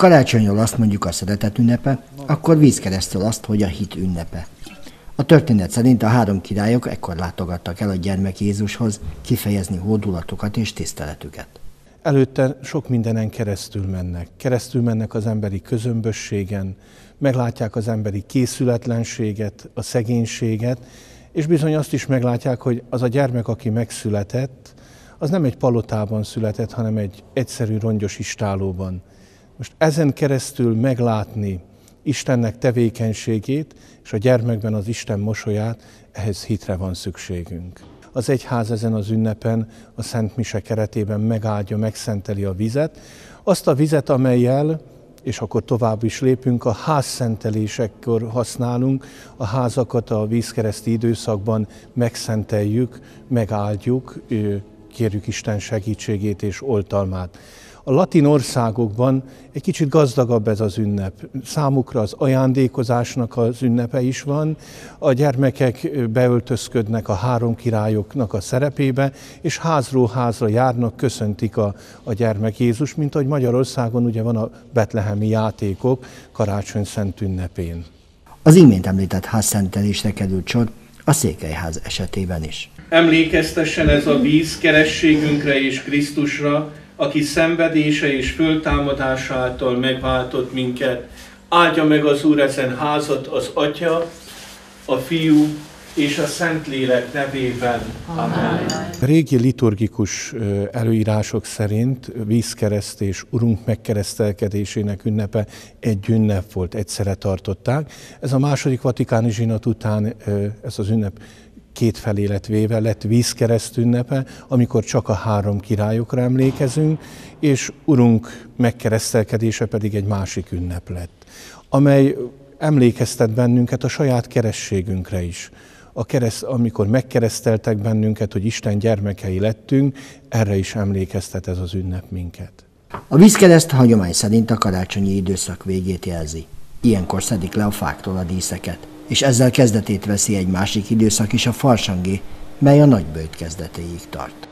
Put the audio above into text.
karácsonyról azt mondjuk a szeretet ünnepe, akkor vízkeresztül azt, hogy a hit ünnepe. A történet szerint a három királyok ekkor látogattak el a gyermek Jézushoz kifejezni hódulatokat és tiszteletüket. Előtte sok mindenen keresztül mennek. Keresztül mennek az emberi közömbösségen, meglátják az emberi készületlenséget, a szegénységet, és bizony azt is meglátják, hogy az a gyermek, aki megszületett, az nem egy palotában született, hanem egy egyszerű rongyos istálóban. Most ezen keresztül meglátni Istennek tevékenységét, és a gyermekben az Isten mosolyát, ehhez hitre van szükségünk. Az egyház ezen az ünnepen a Szent Mise keretében megáldja, megszenteli a vizet, azt a vizet, amelyel és akkor tovább is lépünk, a házszentelésekkor használunk, a házakat a vízkereszti időszakban megszenteljük, megáldjuk, kérjük Isten segítségét és oltalmát. A latin országokban egy kicsit gazdagabb ez az ünnep. Számukra az ajándékozásnak az ünnepe is van, a gyermekek beöltözködnek a három királyoknak a szerepébe, és házról házra járnak, köszöntik a, a gyermek Jézus, mint ahogy Magyarországon ugye van a betlehemi játékok karácsony szent ünnepén. Az imént említett házszentelésre került sor a székelyház esetében is. Emlékeztessen ez a víz kerességünkre és Krisztusra, aki szenvedése és föltámadása által megváltott minket. Áldja meg az Úr ezen házat az Atya, a Fiú és a Szentlélek nevében. Amen. Régi liturgikus előírások szerint vízkereszt és Urunk megkeresztelkedésének ünnepe egy ünnep volt, egyszerre tartották. Ez a második vatikáni zsinat után ez az ünnep két felé lett véve, lett vízkereszt ünnepe, amikor csak a három királyokra emlékezünk, és Urunk megkeresztelkedése pedig egy másik ünnep lett, amely emlékeztet bennünket a saját kerességünkre is. A kereszt, amikor megkereszteltek bennünket, hogy Isten gyermekei lettünk, erre is emlékeztet ez az ünnep minket. A vízkereszt hagyomány szerint a karácsonyi időszak végét jelzi. Ilyenkor szedik le a fáktól a díszeket és ezzel kezdetét veszi egy másik időszak is a farsangé, mely a nagybőjt kezdetéig tart.